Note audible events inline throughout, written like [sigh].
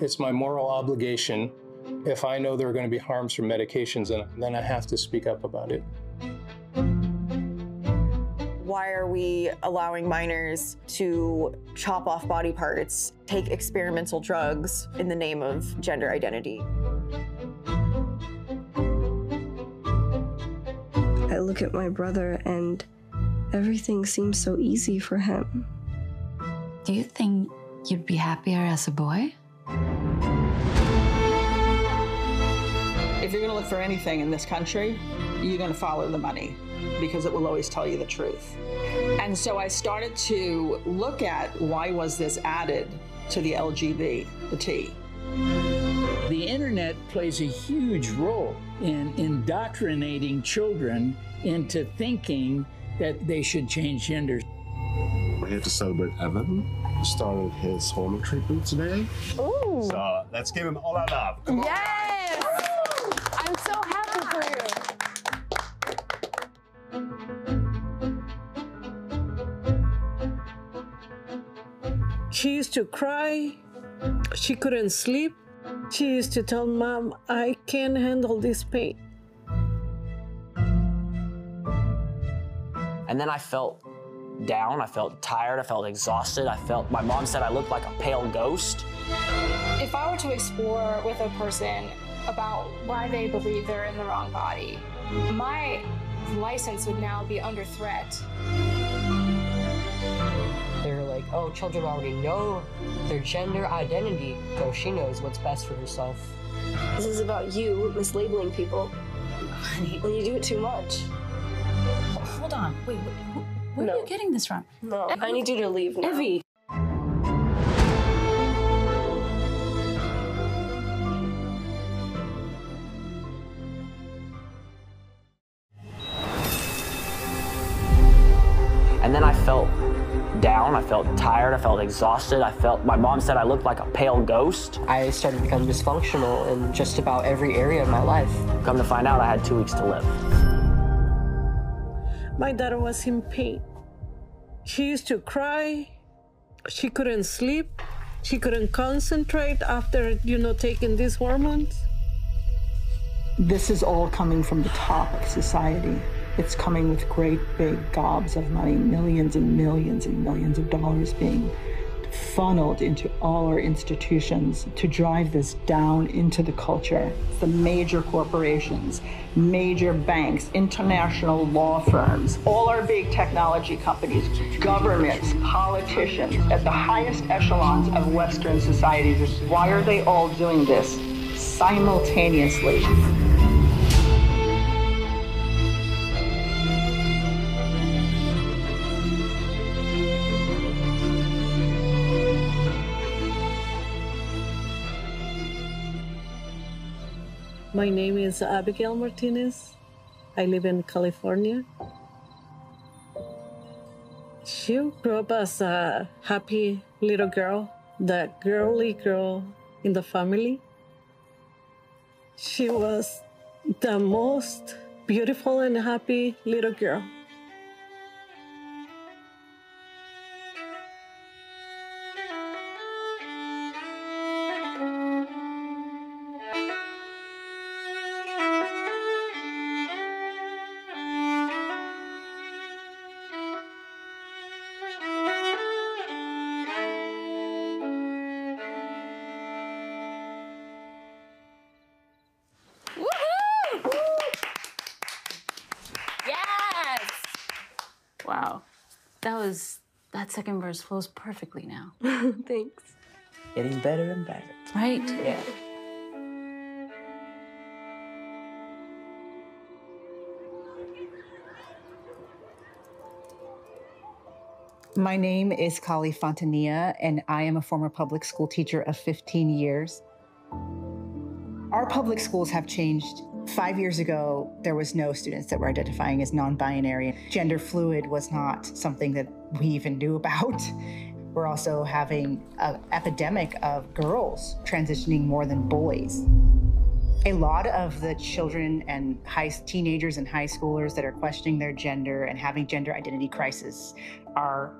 it's my moral obligation. If I know there are going to be harms from medications, then, then I have to speak up about it. Why are we allowing minors to chop off body parts, take experimental drugs in the name of gender identity? I look at my brother and everything seems so easy for him. Do you think you'd be happier as a boy? If you're going to look for anything in this country, you're going to follow the money because it will always tell you the truth. And so I started to look at why was this added to the LGB, the T. The internet plays a huge role in indoctrinating children into thinking that they should change genders. We're here to celebrate Evan, who started his hormone treatment today. Ooh. So let's give him all our love. Come on. Yes! I'm so happy for you. She used to cry. She couldn't sleep. She used to tell mom, I can't handle this pain. And then I felt down, I felt tired, I felt exhausted. I felt, my mom said I looked like a pale ghost. If I were to explore with a person about why they believe they're in the wrong body, my license would now be under threat. They're like, oh, children already know their gender identity, so she knows what's best for herself. This is about you mislabeling people. [sighs] Honey. When you do it too much. Hold on. Wait, wait who, where are you getting this from? No, I need you to leave now. Evie. And then I felt down, I felt tired, I felt exhausted. I felt, my mom said I looked like a pale ghost. I started to become dysfunctional in just about every area of my life. Come to find out, I had two weeks to live. My daughter was in pain. She used to cry. She couldn't sleep. She couldn't concentrate after, you know, taking these hormones. This is all coming from the top of society. It's coming with great big gobs of money, millions and millions and millions of dollars being funneled into all our institutions to drive this down into the culture. The major corporations, major banks, international law firms, all our big technology companies, governments, politicians at the highest echelons of Western societies. Why are they all doing this simultaneously? My name is Abigail Martinez. I live in California. She grew up as a happy little girl, the girly girl in the family. She was the most beautiful and happy little girl. Was that second verse flows perfectly now. [laughs] Thanks. Getting better and better. Right? Yeah. My name is Kali Fontanilla, and I am a former public school teacher of 15 years. Our public schools have changed. Five years ago, there was no students that were identifying as non binary. Gender fluid was not something that we even knew about. [laughs] We're also having an epidemic of girls transitioning more than boys. A lot of the children and high teenagers and high schoolers that are questioning their gender and having gender identity crisis are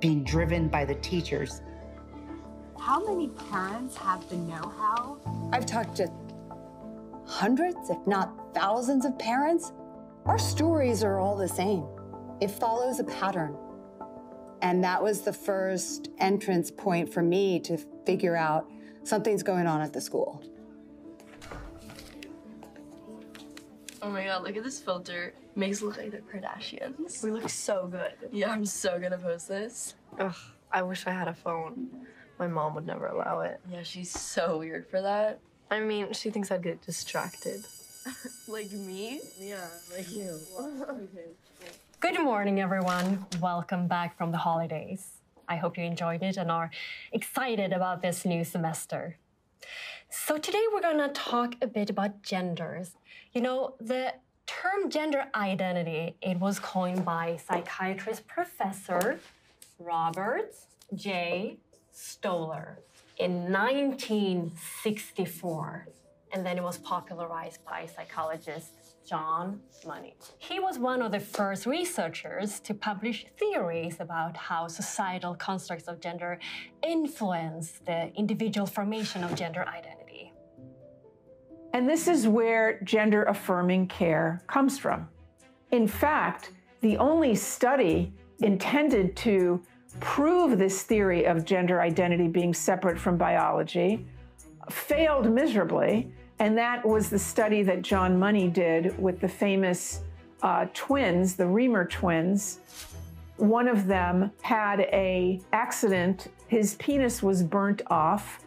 being driven by the teachers. How many parents have the know how? I've talked to hundreds, if not thousands, of parents. Our stories are all the same. It follows a pattern. And that was the first entrance point for me to figure out something's going on at the school. Oh my god, look at this filter. Makes it look like the Kardashians. We look so good. Yeah, I'm so gonna post this. Ugh, I wish I had a phone. My mom would never allow it. Yeah, she's so weird for that. I mean, she thinks I'd get distracted. [laughs] like me? Yeah, like you. Good morning, everyone. Welcome back from the holidays. I hope you enjoyed it and are excited about this new semester. So, today we're going to talk a bit about genders. You know, the term gender identity, it was coined by psychiatrist professor Robert J. Stoller in 1964 and then it was popularized by psychologist John Money. He was one of the first researchers to publish theories about how societal constructs of gender influence the individual formation of gender identity. And this is where gender affirming care comes from. In fact, the only study intended to prove this theory of gender identity being separate from biology failed miserably and that was the study that John Money did with the famous uh, twins, the Reimer twins. One of them had a accident. His penis was burnt off.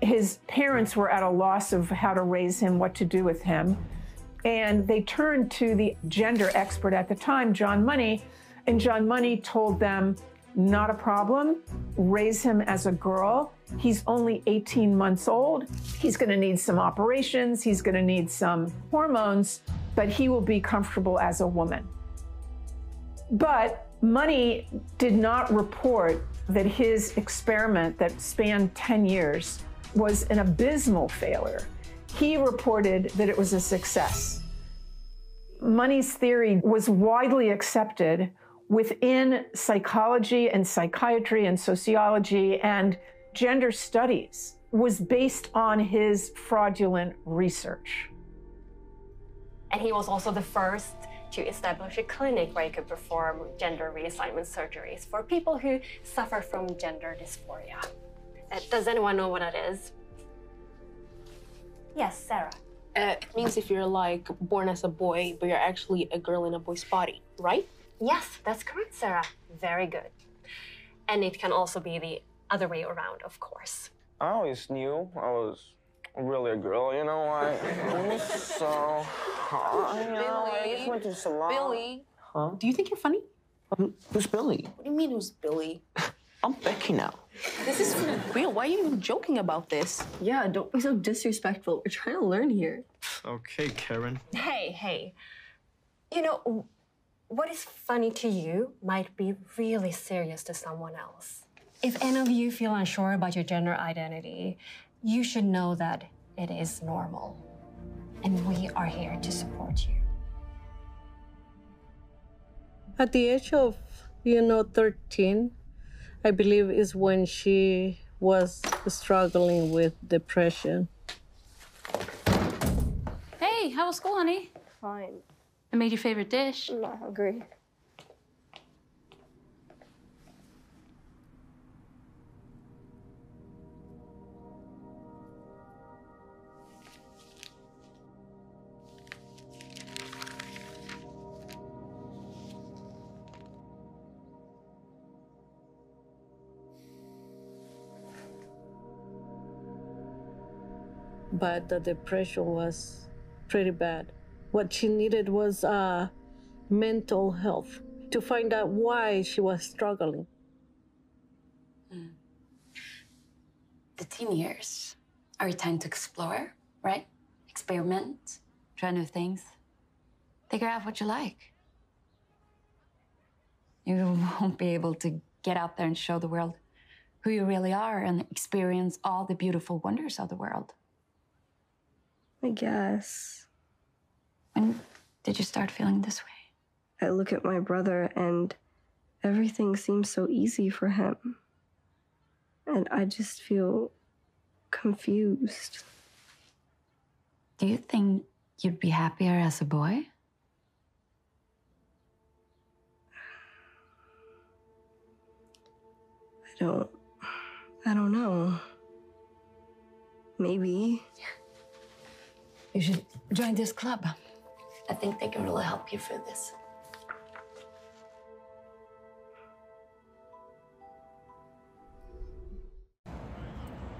His parents were at a loss of how to raise him, what to do with him. And they turned to the gender expert at the time, John Money, and John Money told them, not a problem. Raise him as a girl. He's only 18 months old. He's going to need some operations. He's going to need some hormones, but he will be comfortable as a woman. But Money did not report that his experiment that spanned 10 years was an abysmal failure. He reported that it was a success. Money's theory was widely accepted within psychology and psychiatry and sociology and gender studies was based on his fraudulent research. And he was also the first to establish a clinic where he could perform gender reassignment surgeries for people who suffer from gender dysphoria. Uh, does anyone know what that is? Yes, Sarah. Uh, it means if you're like born as a boy, but you're actually a girl in a boy's body, right? Yes, that's correct, Sarah. Very good. And it can also be the other way around, of course. I always knew I was really a girl, you know. [laughs] I, I was so hot, you know. I just went to salon. Billy. Huh? Do you think you're funny? Um, who's Billy? What do you mean, who's Billy? [laughs] I'm Becky now. This is real. Why are you even joking about this? Yeah, don't be so disrespectful. We're trying to learn here. Okay, Karen. Hey, hey. You know, what is funny to you might be really serious to someone else. If any of you feel unsure about your gender identity, you should know that it is normal. And we are here to support you. At the age of, you know, 13, I believe is when she was struggling with depression. Hey, how was school, honey? Fine. I made your favorite dish. I'm not hungry. But the depression was pretty bad. What she needed was uh, mental health to find out why she was struggling. Mm. The teen years are a time to explore, right? Experiment, try new things, figure out what you like. You [laughs] won't be able to get out there and show the world who you really are and experience all the beautiful wonders of the world. I guess. When did you start feeling this way? I look at my brother and everything seems so easy for him. And I just feel confused. Do you think you'd be happier as a boy? I don't. I don't know. Maybe. You should join this club. I think they can really help you through this.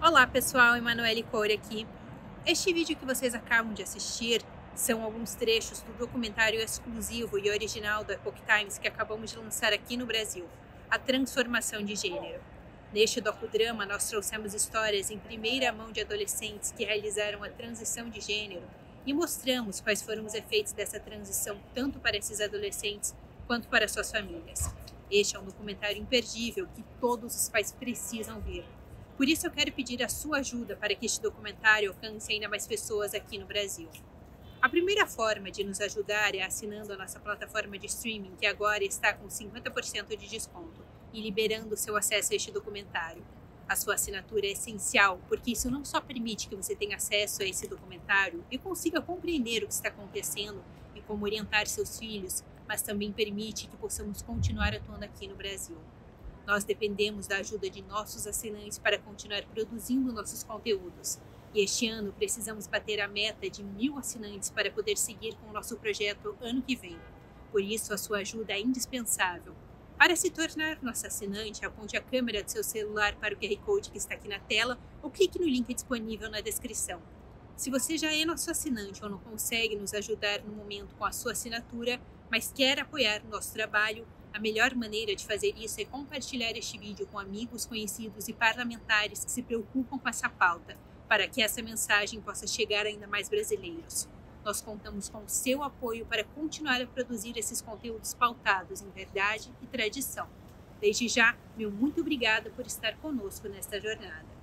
Olá pessoal, Emanuele Coure aqui. Este vídeo que vocês acabam de assistir são alguns trechos do documentário exclusivo e original do Epoch Times que acabamos de lançar aqui no Brasil, A Transformação de Gênero. Neste docudrama, nós trouxemos histórias em primeira mão de adolescentes que realizaram a transição de gênero e mostramos quais foram os efeitos dessa transição tanto para esses adolescentes quanto para suas famílias. Este é um documentário imperdível que todos os pais precisam ver. Por isso eu quero pedir a sua ajuda para que este documentário alcance ainda mais pessoas aqui no Brasil. A primeira forma de nos ajudar é assinando a nossa plataforma de streaming, que agora está com 50% de desconto e liberando seu acesso a este documentário. A sua assinatura é essencial, porque isso não só permite que você tenha acesso a esse documentário e consiga compreender o que está acontecendo e como orientar seus filhos, mas também permite que possamos continuar atuando aqui no Brasil. Nós dependemos da ajuda de nossos assinantes para continuar produzindo nossos conteúdos. E este ano precisamos bater a meta de mil assinantes para poder seguir com o nosso projeto ano que vem. Por isso, a sua ajuda é indispensável. Para se tornar nosso assinante, aponte a câmera do seu celular para o QR Code que está aqui na tela ou clique no link disponível na descrição. Se você já é nosso assinante ou não consegue nos ajudar no momento com a sua assinatura, mas quer apoiar o nosso trabalho, a melhor maneira de fazer isso é compartilhar este vídeo com amigos, conhecidos e parlamentares que se preocupam com essa pauta, para que essa mensagem possa chegar ainda mais brasileiros. Nós contamos com o seu apoio para continuar a produzir esses conteúdos pautados em verdade e tradição. Desde já, meu muito obrigada por estar conosco nesta jornada.